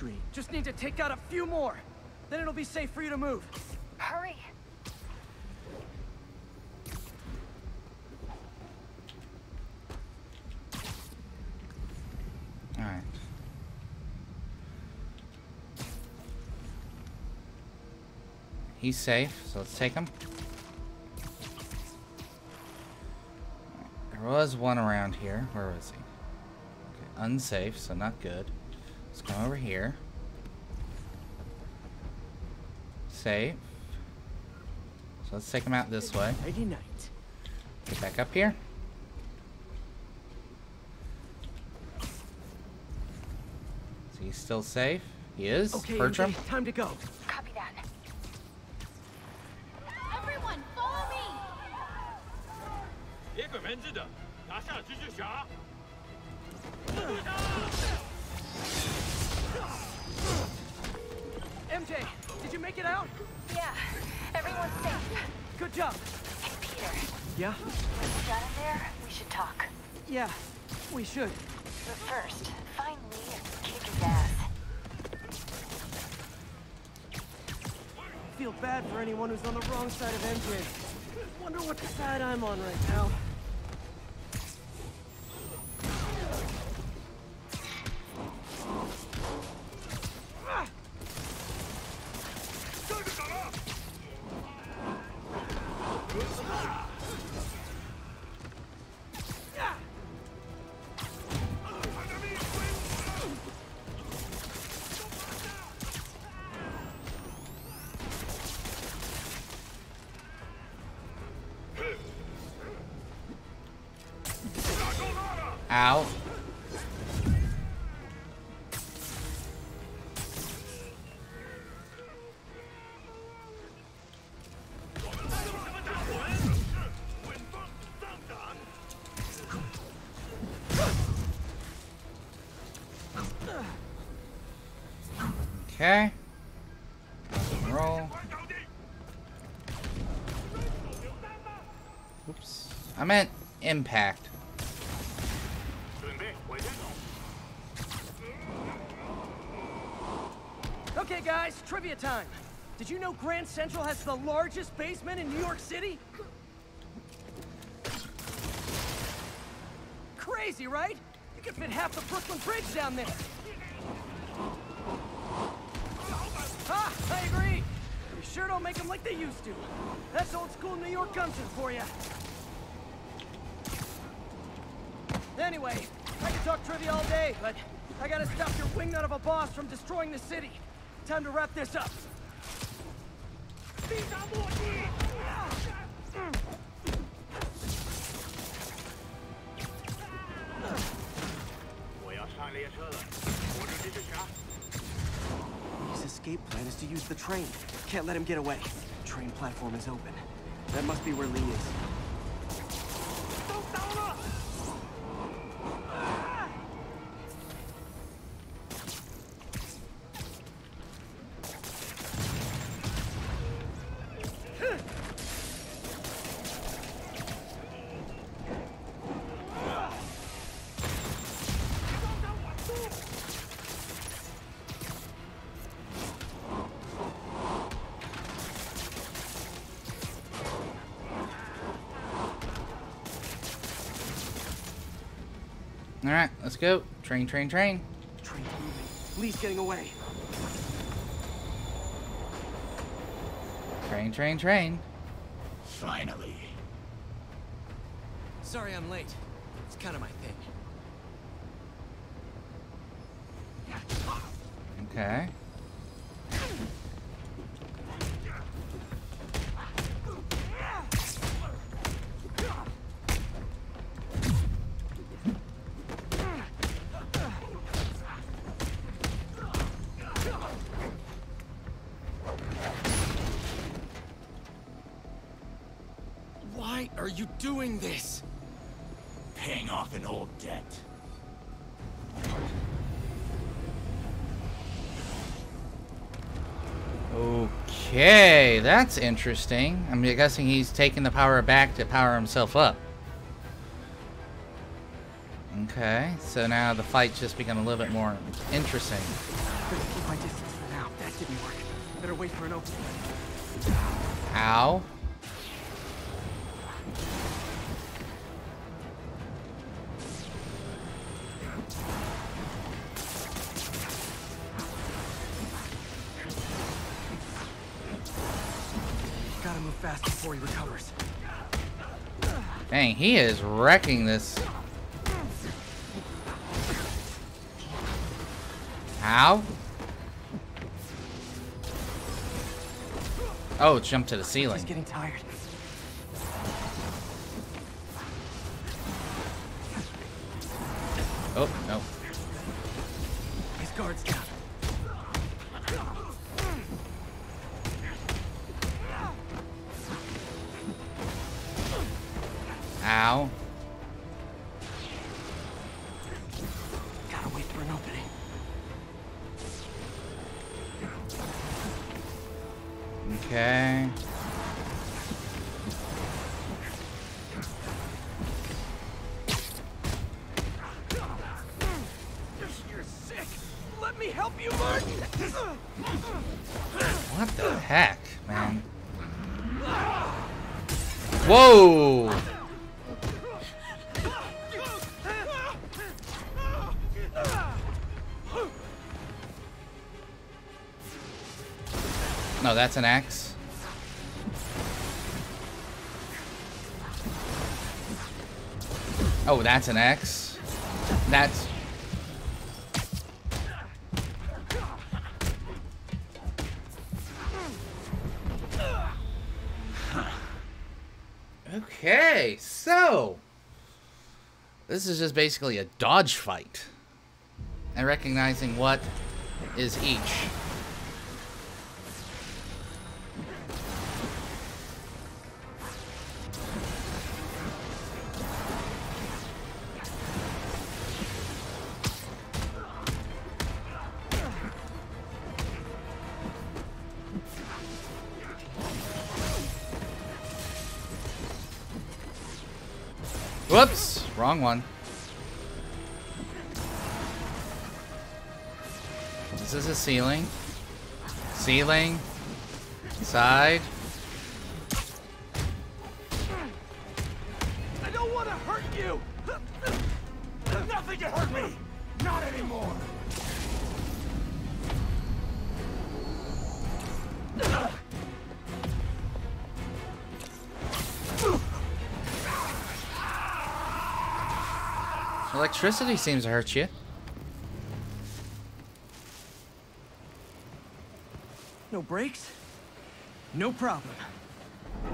street. Just need to take out a few more. Then it'll be safe for you to move. Hurry. Alright. He's safe, so let's take him. There was one around here. Where was he? Okay, unsafe, so not good. Let's come over here. Safe. So let's take him out this way. Nighty. Get back up here. Is he still safe? He is. Okay, Bertram. MJ, time to go. Copy that. Everyone, follow me! MJ, did you make it out? Yeah, everyone's safe. Good job. Hey, Peter. Yeah? When we're done in there, we should talk. Yeah, we should. But first, find Lee and kick his ass. Feel bad for anyone who's on the wrong side of MJ. Wonder what side I'm on right now. Ow. Okay. Roll. Oops. I meant impact. Trivia time. Did you know Grand Central has the largest basement in New York City? Crazy, right? You could fit half the Brooklyn Bridge down there. Ah, I agree. You sure don't make them like they used to. That's old school New York gumption for you. Anyway, I could talk trivia all day, but I gotta stop your wingnut of a boss from destroying the city. Time to wrap this up. His escape plan is to use the train. Can't let him get away. Train platform is open. That must be where Lee is. Alright, let's go. Train, train, train. Train moving. Lee's getting away. Train, train, train. Finally. Sorry I'm late. It's kind of my you doing this? Paying off an old debt. Okay, that's interesting. I'm guessing he's taking the power back to power himself up. Okay, so now the fight's just become a little bit more interesting. Better keep my distance for now. That didn't work. Better wait for an opening. Ow. Before he recovers. Dang, he is wrecking this. How? Oh, jump to the ceiling. He's getting tired. Oh, no. His guard's down. Ow. Gotta wait for an opening. Okay. You're sick. Let me help you, Martin. What the heck, man? Whoa! No, that's an axe. Oh, that's an X. That's. Okay, so this is just basically a dodge fight and recognizing what is each. Whoops, wrong one. This is a ceiling. Ceiling. Side. Electricity seems to hurt you. No brakes? No problem.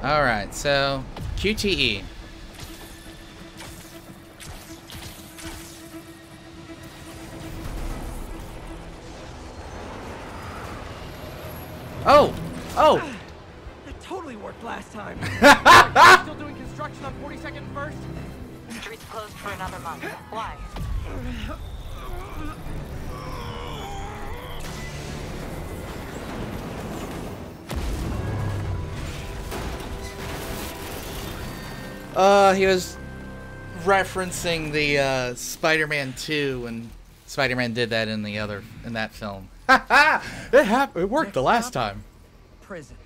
Alright, so QTE. Oh! Oh! That totally worked last time. Still doing construction on 42nd and 1st? Closed for another month. Why? Uh, he was referencing the uh, Spider-Man 2 when Spider-Man did that in the other in that film. it happened. It worked the last time. Prison.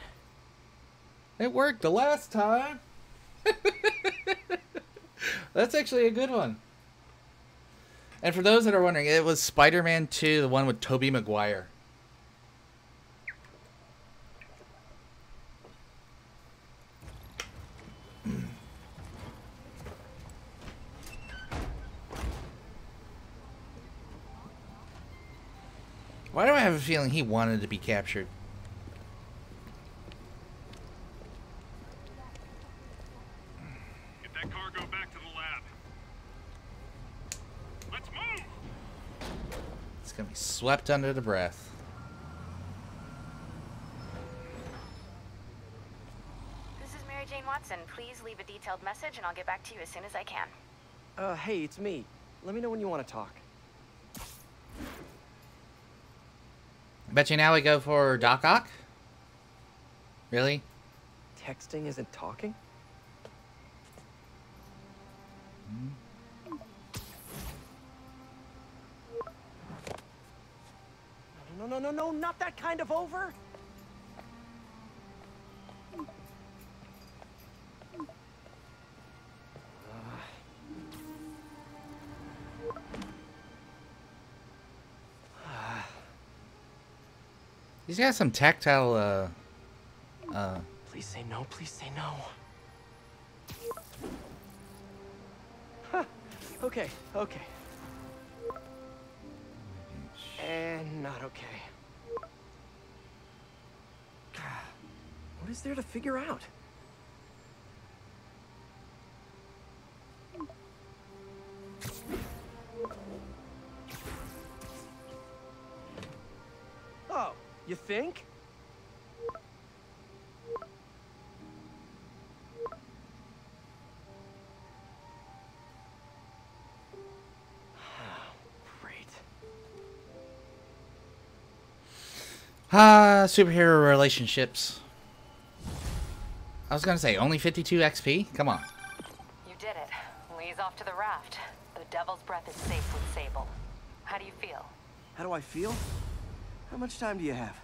It worked the last time. That's actually a good one. And for those that are wondering, it was Spider-Man 2, the one with Tobey Maguire. Why do I have a feeling he wanted to be captured? Get that cargo back to the lab. Let's move! It's gonna be swept under the breath. This is Mary Jane Watson. Please leave a detailed message and I'll get back to you as soon as I can. Uh, hey, it's me. Let me know when you want to talk. Bet you now we go for Doc Ock? Really? Texting isn't talking? Not that kind of over. He's got some tactile, uh, uh, Please say no, please say no. Huh. Okay, okay. And not okay. Is there to figure out? Oh, you think? Ah, superhero relationships. I was gonna say, only 52 XP? Come on. You did it. Lee's off to the raft. The Devil's Breath is safe with Sable. How do you feel? How do I feel? How much time do you have?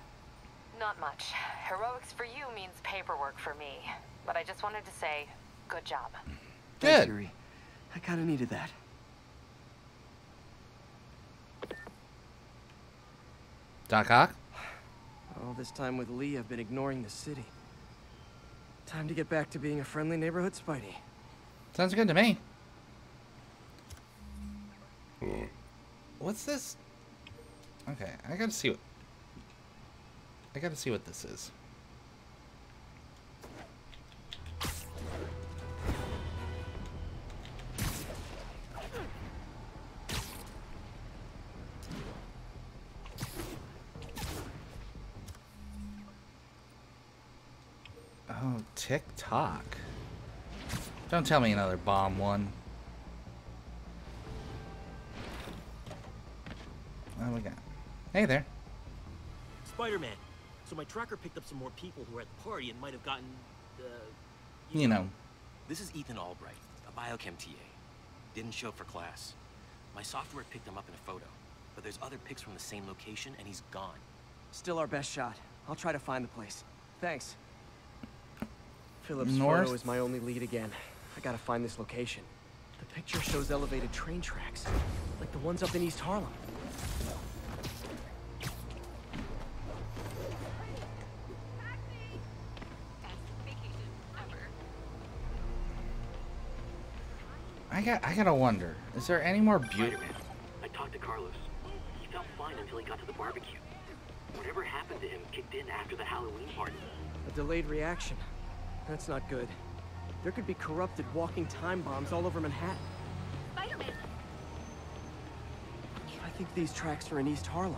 Not much. Heroics for you means paperwork for me. But I just wanted to say, good job. Thanks, Good. Yuri. I kind of needed that. Doc Ock? All this time with Lee, I've been ignoring the city. Time to get back to being a friendly neighborhood Spidey. Sounds good to me. What's this? Okay, I gotta see what. I gotta see what this is. Oh, TikTok. Don't tell me another bomb one. What do we got? Hey there. Spider-Man. So my tracker picked up some more people who were at the party and might have gotten, uh, You know, This is Ethan Albright, a biochem TA. Didn't show up for class. My software picked him up in a photo, but there's other pics from the same location and he's gone. Still our best shot. I'll try to find the place. Thanks. Philip's North? photo is my only lead again. I gotta find this location. The picture shows elevated train tracks, like the ones up in East Harlem. I got I gotta wonder. Is there any more beauty? Spider-Man. I talked to Carlos. He felt fine until he got to the barbecue. Whatever happened to him kicked in after the Halloween party. A delayed reaction. That's not good. There could be corrupted walking time bombs all over Manhattan. Spider-Man! I think these tracks are in East Harlem.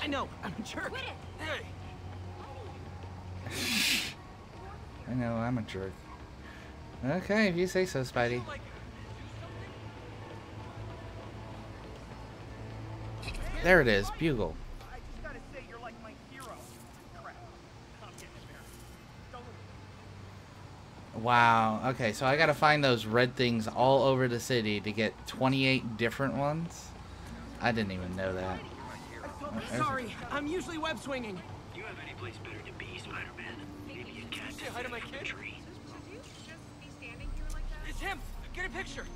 I know, I'm a jerk. Quit it! Hey! I know I'm a jerk. Okay, if you say so, Spidey. There it is, bugle. I just gotta say, you're like my hero. Crap. I'm getting embarrassed. Don't Wow. Okay, so I gotta find those red things all over the city to get 28 different ones. I didn't even know that. There's- Sorry, I'm usually web swinging. You have any place better to be, Spider-Man? Maybe a cat Say hi to my kid. tree. It's him! Get a picture!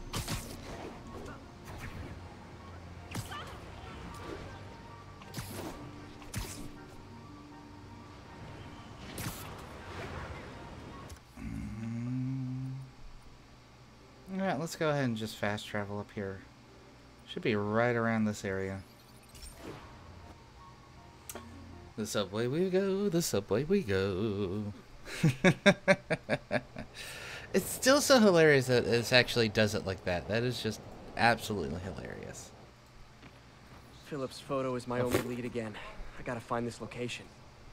Let's go ahead and just fast travel up here. Should be right around this area. The subway we go, the subway we go. it's still so hilarious that this actually does it like that. That is just absolutely hilarious. Philip's photo is my only lead again. I gotta find this location.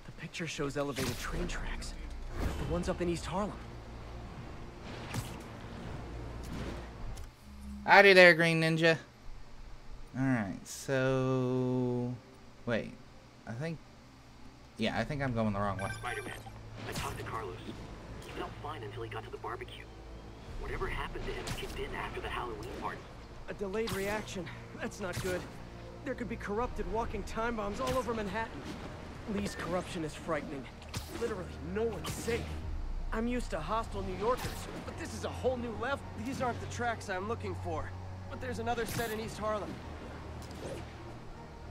The picture shows elevated train tracks. The ones up in East Harlem. Howdy there, Green Ninja. Alright, so... Wait. I think... Yeah, I think I'm going the wrong way. Spider-Man. I talked to Carlos. He felt fine until he got to the barbecue. Whatever happened to him kicked in after the Halloween party. A delayed reaction. That's not good. There could be corrupted walking time bombs all over Manhattan. Lee's corruption is frightening. Literally, no one's safe. I'm used to hostile New Yorkers, but this is a whole new level. These aren't the tracks I'm looking for. But there's another set in East Harlem.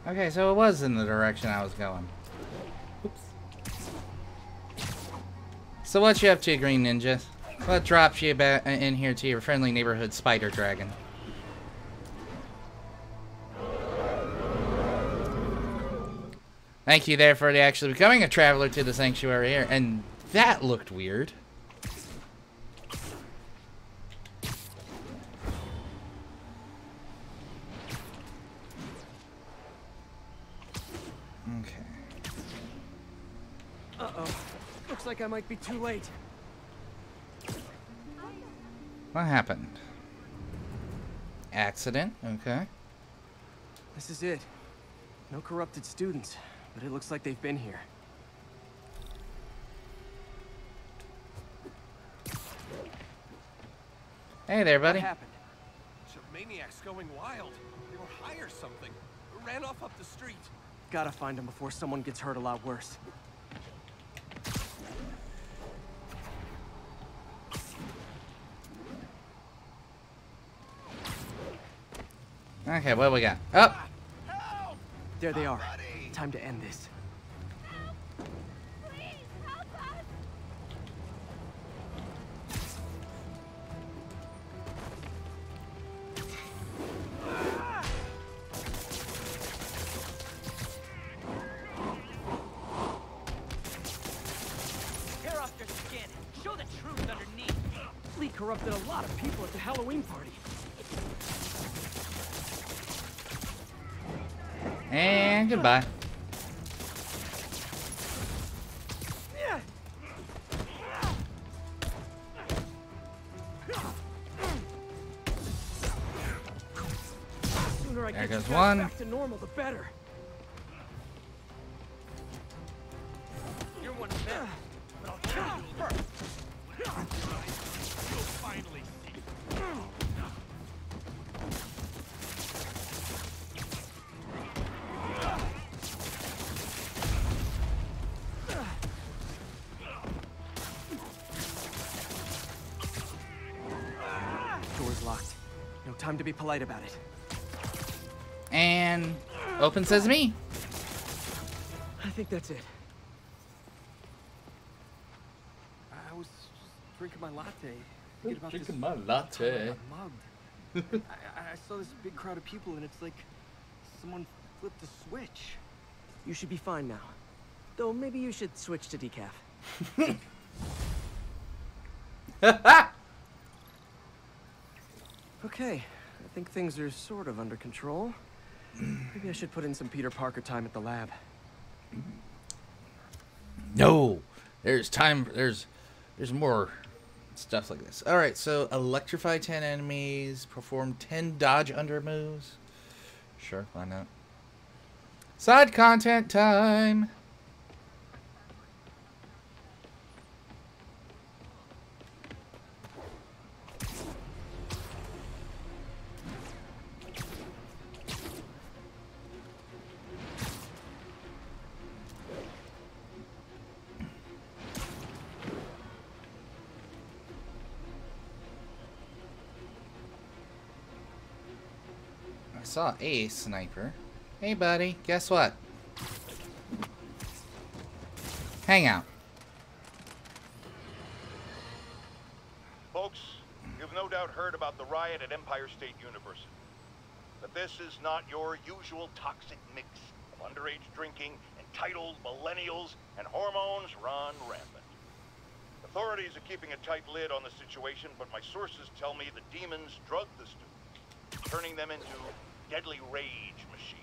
Okay, so it was in the direction I was going. Oops. So what you up to, Green Ninja? What drops you back in here to your friendly neighborhood spider dragon? Thank you there for actually becoming a traveler to the sanctuary here. And that looked weird. Okay. Uh-oh. Looks like I might be too late. What happened? Accident? Okay. This is it. No corrupted students, but it looks like they've been here. Hey there, buddy. What happened? Some maniacs going wild. They were high or something. Ran off up the street. Gotta find them before someone gets hurt a lot worse. Okay, what do we got? Oh! There they are. Time to end this. Lee corrupted a lot of people at the Halloween party. And goodbye. sooner I There goes one. back to normal, the better. Door's locked. No time to be polite about it. And open sesame. I think that's it. I was just drinking my latte. thinking about this my latte. I. I, I, I saw this big crowd of people, and it's like someone flipped the switch. You should be fine now. Though maybe you should switch to decaf. Okay, I think things are sort of under control. Maybe I should put in some Peter Parker time at the lab. No, there's time. There's there's more stuff like this. All right, so electrify ten enemies, perform ten dodge under moves. Sure, why not? Side content time. I saw a sniper. Hey, buddy, guess what? Hang out. Folks, you've no doubt heard about the riot at Empire State University. But this is not your usual toxic mix of underage drinking, entitled millennials, and hormones run rampant. Authorities are keeping a tight lid on the situation, but my sources tell me the demons drug the students, turning them into deadly rage machines.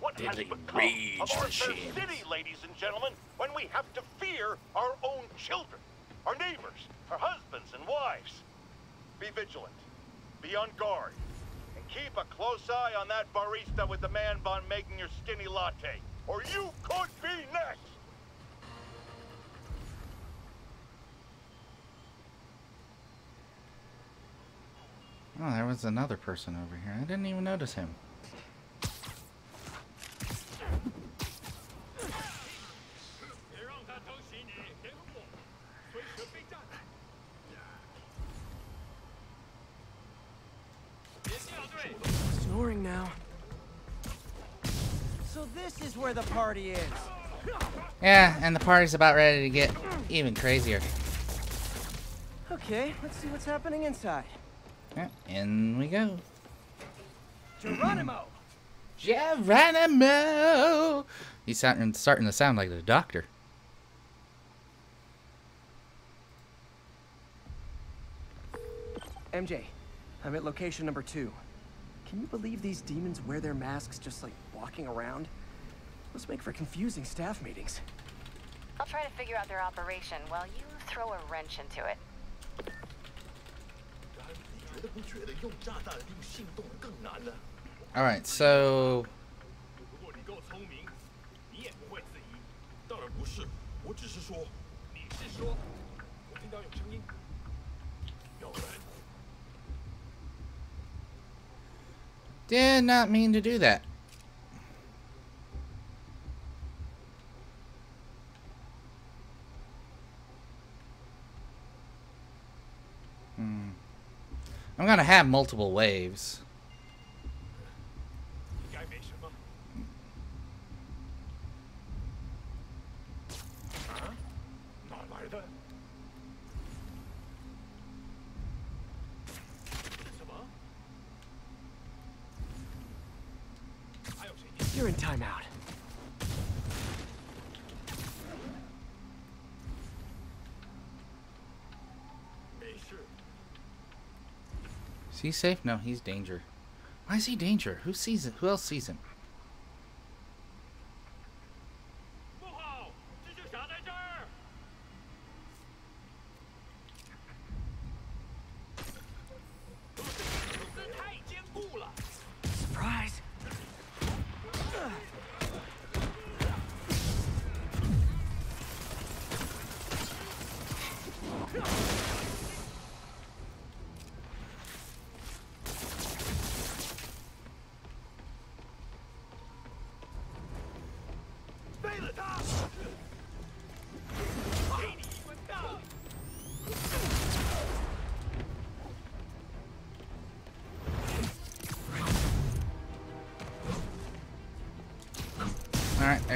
What Deadly has become rage of our machines. city, ladies and gentlemen, when we have to fear our own children, our neighbors, our husbands and wives? Be vigilant, be on guard, and keep a close eye on that barista with the man bun making your skinny latte, or you could be next! Oh, there was another person over here. I didn't even notice him. Snoring now. So this is where the party is. Yeah, and the party's about ready to get even crazier. Okay, let's see what's happening inside. Yeah, in we go. Geronimo! Geronimo! He's starting, starting to sound like the doctor. MJ, I'm at location number two. Can you believe these demons wear their masks just like walking around? Must make for confusing staff meetings. I'll try to figure out their operation while you throw a wrench into it. All right, so. Did not mean to do that. I'm gonna have multiple waves. he safe? No, he's danger. Why is he danger? Who sees it? Who else sees him? Surprise!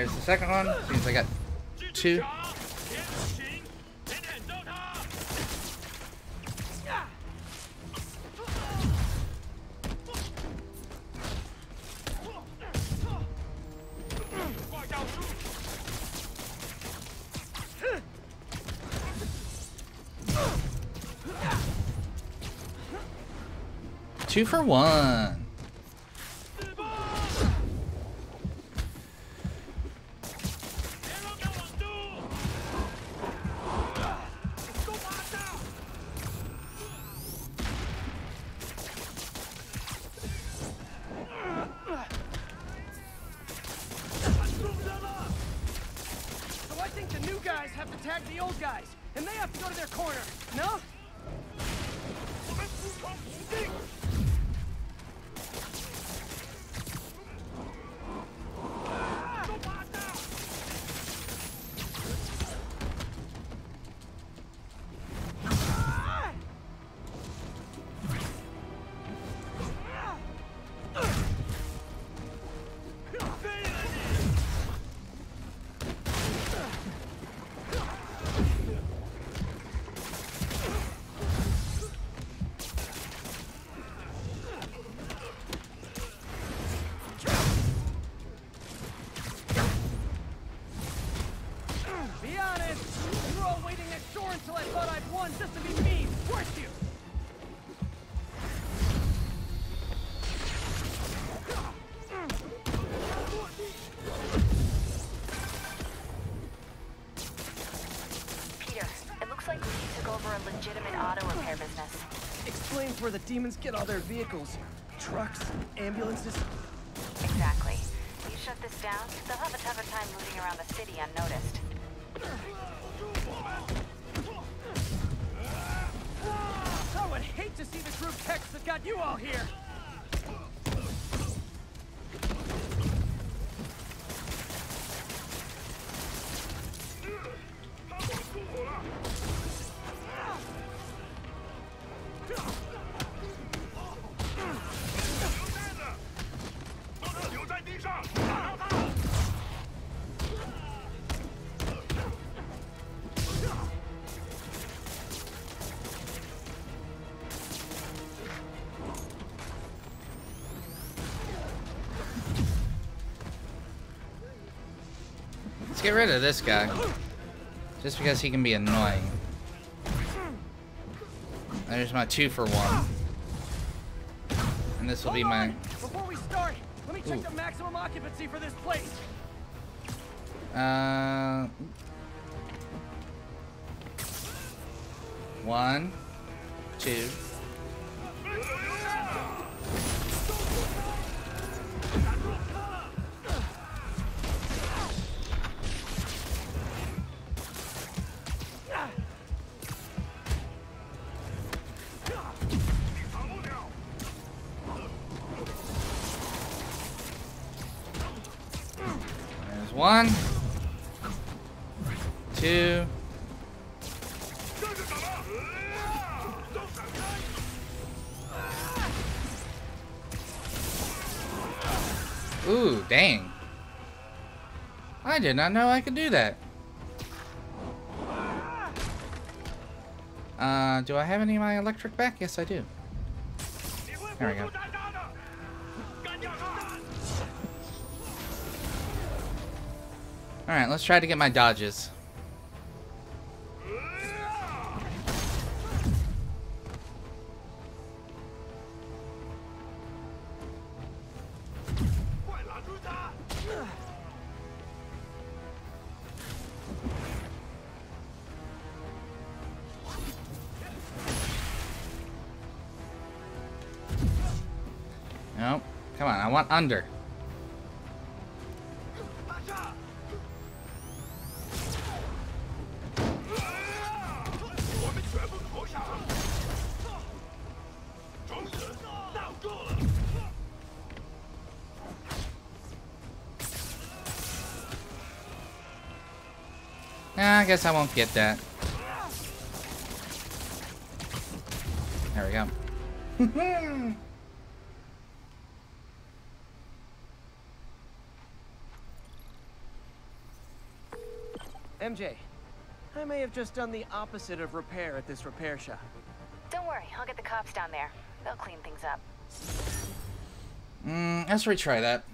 There's the second one. Seems I got two. Two for one. The old guys, and they have to go to their corner. No? Demons get all their vehicles. Trucks, ambulances. Exactly. You shut this down, they'll have a tougher time moving around the city unnoticed. I would hate to see the group text that got you all here. Let's get rid of this guy. Just because he can be annoying. There's my two for one. And this will be Hold my... on! Before we start, let me check Ooh. the maximum occupancy for this place. Uh... One, two. One, two. Ooh, dang. I did not know I could do that. Uh, do I have any of my electric back? Yes, I do. There we go. Alright, let's try to get my dodges. Nope. Come on, I want under. Guess I won't get that. There we go. MJ, I may have just done the opposite of repair at this repair shop. Don't worry, I'll get the cops down there. They'll clean things up. Mm, let's retry that.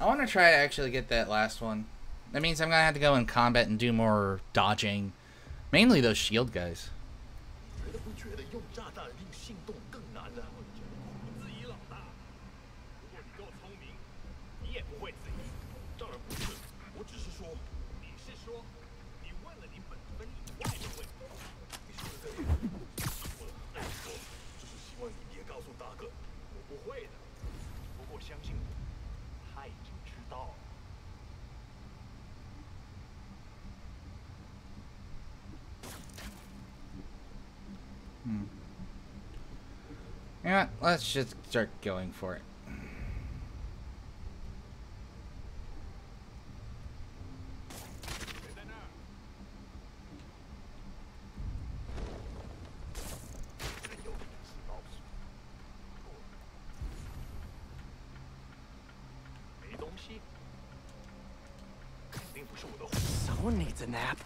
I want to try to actually get that last one. That means I'm gonna have to go in combat and do more dodging. Mainly those shield guys. what? Let's just start going for it. Someone needs a nap.